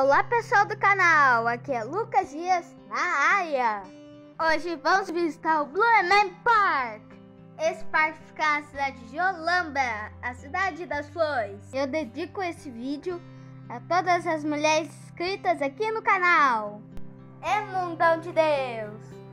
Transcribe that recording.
Olá pessoal do canal, aqui é Lucas Dias na área. Hoje vamos visitar o Blue Man Park. Esse parque fica na cidade de Olamba, a cidade das flores. Eu dedico esse vídeo a todas as mulheres inscritas aqui no canal. É mundão de Deus!